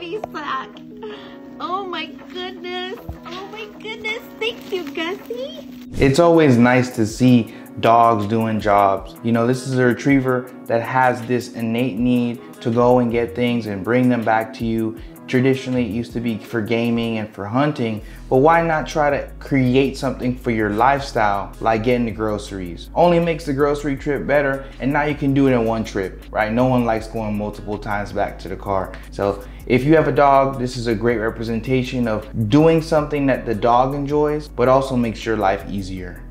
that's sack. Oh my goodness. Oh my goodness. Thank you, Gussie. It's always nice to see dogs doing jobs. You know, this is a retriever that has this innate need to go and get things and bring them back to you. Traditionally, it used to be for gaming and for hunting, but why not try to create something for your lifestyle, like getting the groceries? Only makes the grocery trip better, and now you can do it in one trip, right? No one likes going multiple times back to the car. So if you have a dog, this is a great representation of doing something that the dog enjoys, but also makes your life easier.